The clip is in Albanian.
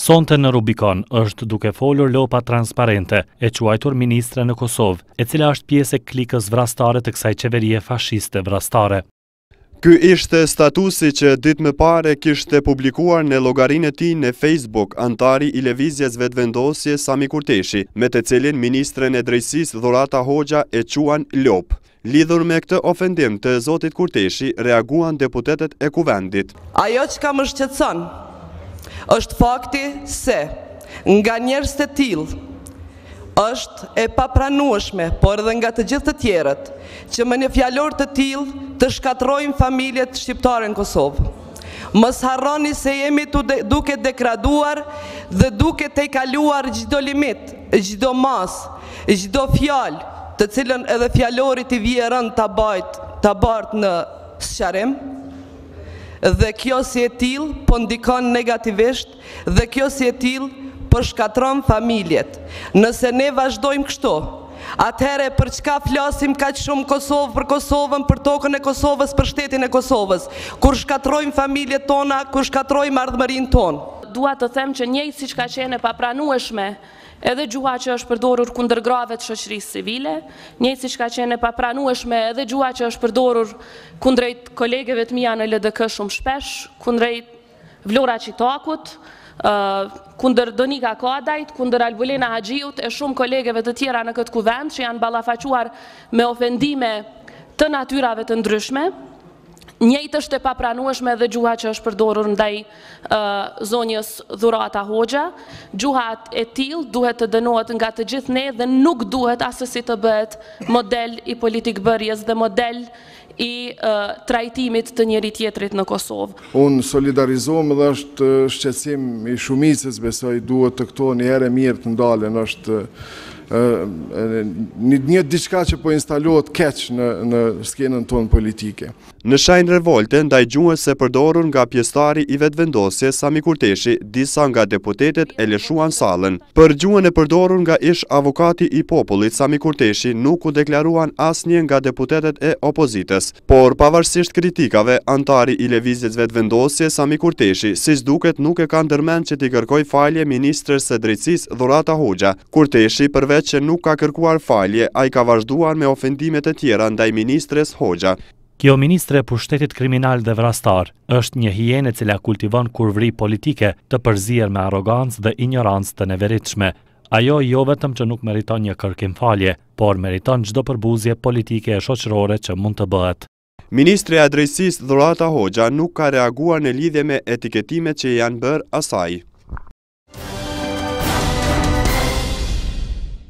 Sonte në Rubikon është duke folur lopa transparente, e quajtur ministre në Kosovë, e cila është pjesë e klikës vrastare të kësaj qeverie fashiste vrastare. Ky ishte statusi që ditë më pare kishte publikuar në llogarinë e tij në Facebook, anëtari i Lëvizjes Vetëvendosje Sami Kurteshi, me të cilin ministren e Drejtësisë Dhurata Hoxha e quan lopë. Lidhur me këtë ofendim të zotit Kurteshi reaguan deputetët e Kuvendit. Ajo çka më shqetëson është fakti se nga njerëz të tillë është e papranueshme, por edhe nga të gjithë të tjerët, që me një fjalor të tillë të shkatërrojnë familjet shqiptare në Kosovë. Mos harroni se jemi duke degraduar dhe duke tejkaluar çdo limit, çdo masë, çdo fjalë, të cilën edhe fjalorit i vjen rëndë ta bart, ta bartë në sqarim. Dhe kjo si e tillë po ndikon negativisht Dhe kjo si e tillë po shkatërron familjet. Nëse ne vazhdojmë kështu, atëherë për çka flasim kaq shumë Kosovë për Kosovën, për tokën e Kosovës, për shtetin e Kosovës, kur shkatërrojmë familjet tona, kur shkatërrojmë ardhmërinë tonë? Dua të them që njëjtë siç ka qenë e papranueshme edhe gjuha që është përdorur kundër grave të shoqërisë civile, njëjtë siç ka qenë e papranueshme edhe gjuha që është përdorur kundrejt kolegeve të mia në LDK shumë shpesh, kundrejt Vlora Çitakut, kundër Donika Kadajt, kundër Albulena Haxhiut e shumë kolegeve të tjera në këtë kuvend që janë ballafaquar me ofendime të natyrave të ndryshme, njëjtë është e papranueshme dhe gjuha që është përdorur ndaj zonjës Dhurata Hoxha, gjuha e tillë duhet të dënohet nga të gjithë ne dhe nuk duhet asesi të bëhet model i politikëbërjes dhe model i trajtimit të njëri-tjetrit në Kosovë. Unë solidarizohem dhe është shqetësim i shumicës besoj duhet të këto një herë e mirë të ndalen është një diçka që po instalohet keq në skenën tonë politike. Në shenjë revolte ndaj gjuhës së përdorur nga pjesëtari i Vetëvendosjes Sami Kurteshi disa nga deputetet e lëshuan sallën. Për gjuhën e përdorur nga ish avokati i popullit Sami Kurteshi nuk u deklaruan asnjë nga deputetet e opozitës. Por pavarësisht kritikave, anëtari i Lëvizjes Vetëvendosje, Sami Kurteshi, siç duket nuk e ka ndërmend që t'i kërkojë falje ministres së Drejtësisë, Dhurata Hoxha. Kurteshi përveç që nuk ka kërkuar falje, ai ka vazhduar me ofendime të tjera ndaj ministres Hoxha. Kjo ministre e pushtetit kriminal dhe vrastar. Është një hienë e cila kultivon kurvëri politike, të përzier me arrogancë dhe injorancë të neveritshme. Ajo jo vetëm që nuk meriton një kërkimfalje, por meriton çdo përbuzje politike e shoqërore që mund të bëhet. Ministrja e Drejtësisë Dhurata Hoxha nuk ka reaguar në lidhje me etiketimet që i janë bërë asaj.